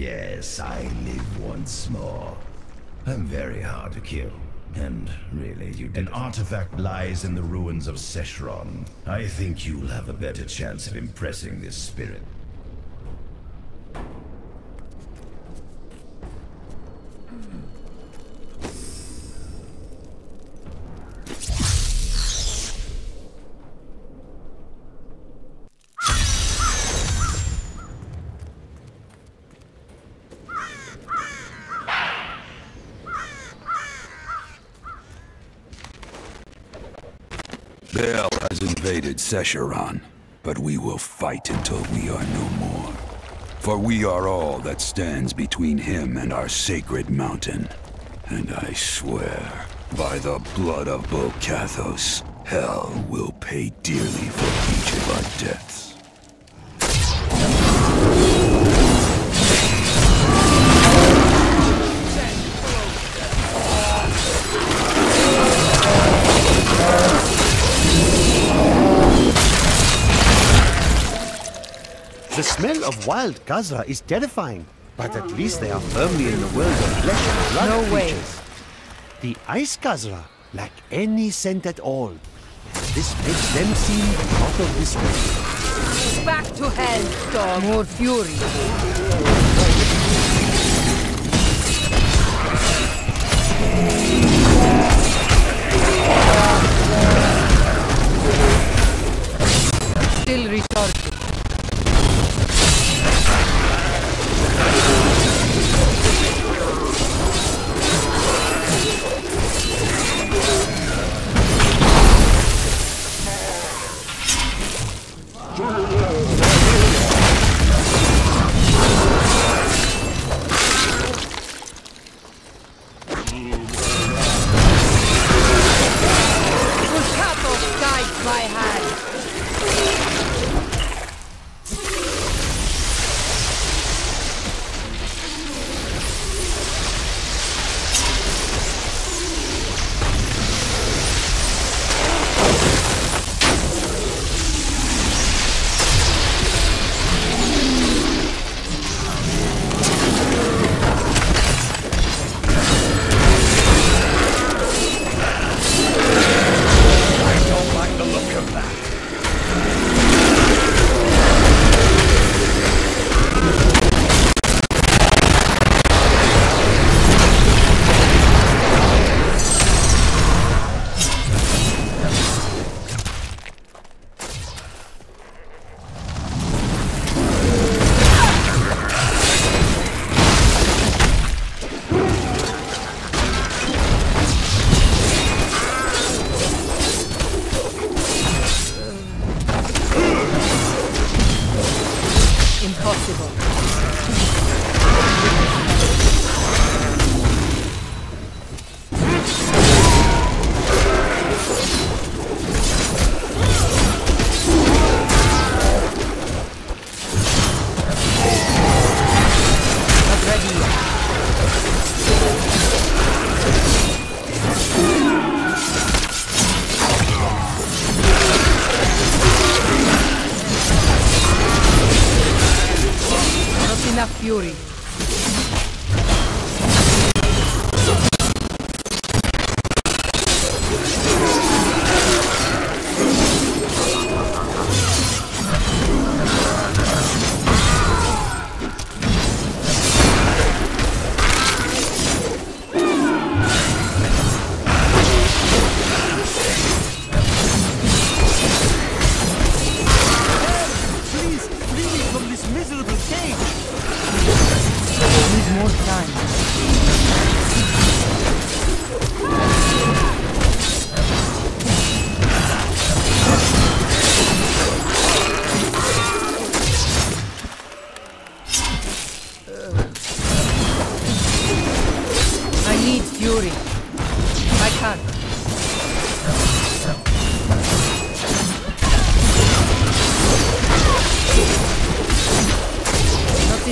yes, I live once more. I'm very hard to kill. And really, you An artifact lies in the ruins of Sescheron. I think you'll have a better chance of impressing this spirit. Baal has invaded Sescheron, but we will fight until we are no more. For we are all that stands between him and our sacred mountain. And I swear, by the blood of Bulkathos, hell will pay dearly for each of our deaths. The smell of wild Khazra is terrifying, but at least they are firmly in the world of flesh and blood No way. creatures. The ice Khazra lack any scent at all. This makes them seem out of this world. Back to hell, dog. More fury.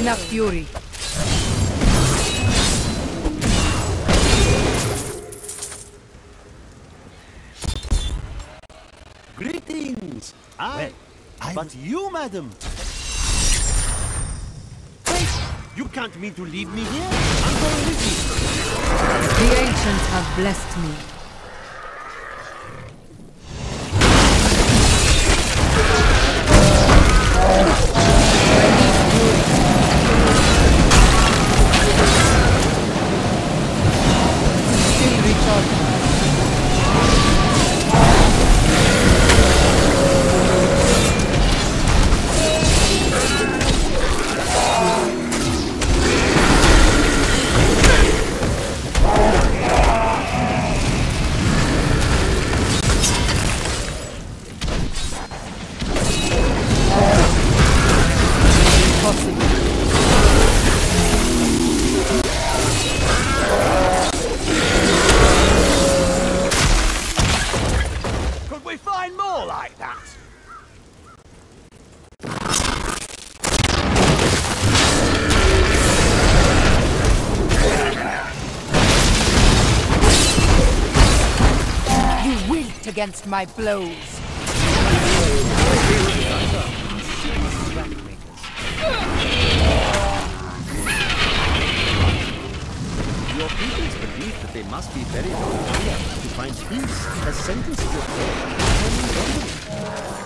Enough fury. Greetings! I... but you, madam! Wait! You can't mean to leave me here. I'm going with you. The ancients have blessed me. Find more like that? You winked against my blows. They must be very peculiar to find peace. Has sentenced your to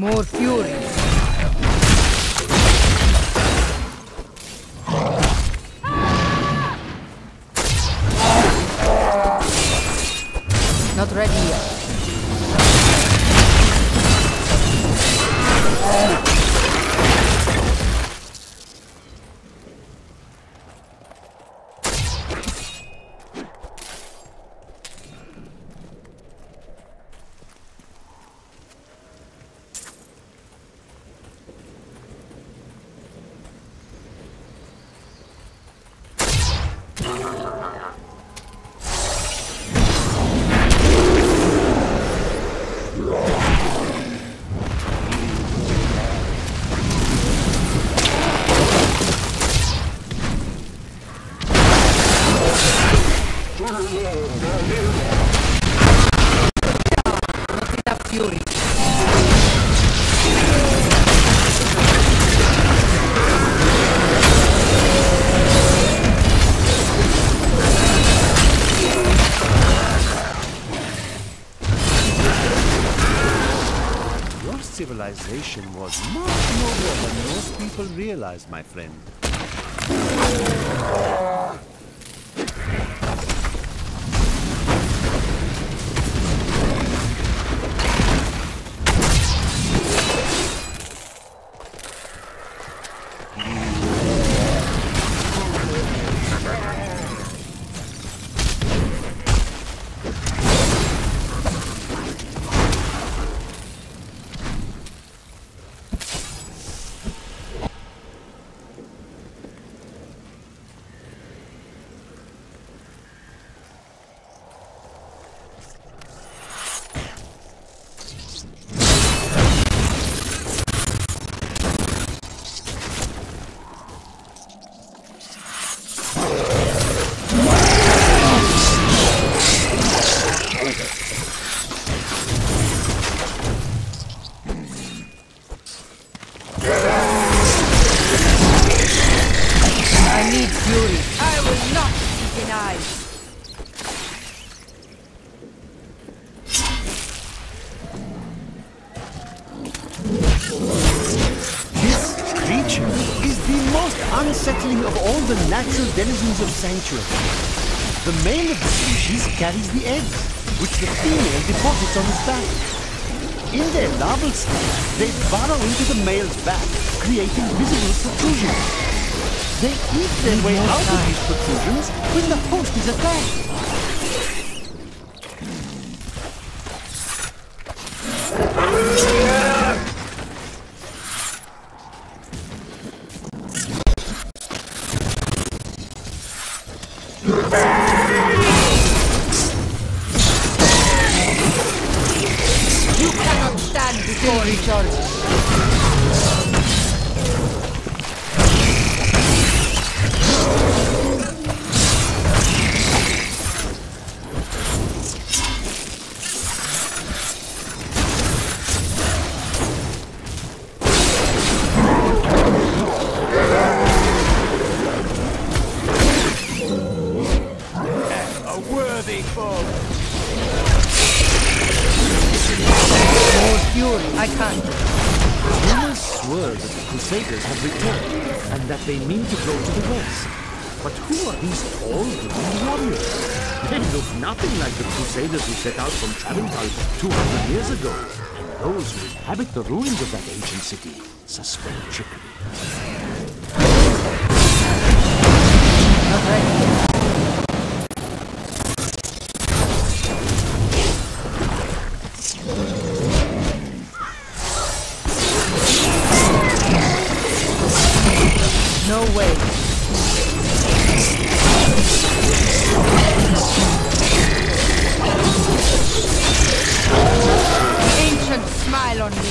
More fury. Civilization was much nobler than most people realize, my friend. Natural denizens of Sanctuary. The male of the species carries the eggs, which the female deposits on his back. In their larval stage, they burrow into the male's back, creating visible protrusions. They eat their way out of these protrusions when the host is attacked. You that they mean to go to the west. But who are these tall, green warriors? They look nothing like the Crusaders who set out from Traventhal 200 years ago. And those who inhabit the ruins of that ancient city suspect trickery. Not No way. Ancient smile on me.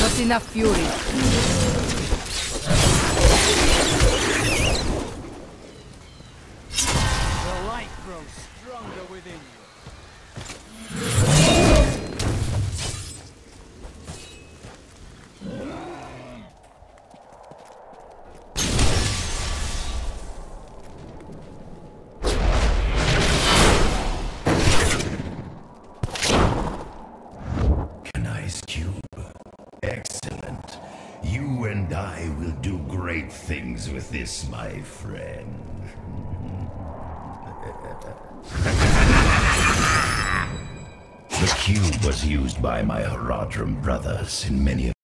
Not enough fury. Grows stronger within you. You and I will do great things with this, my friend. The cube was used by my Horadrim brothers in many of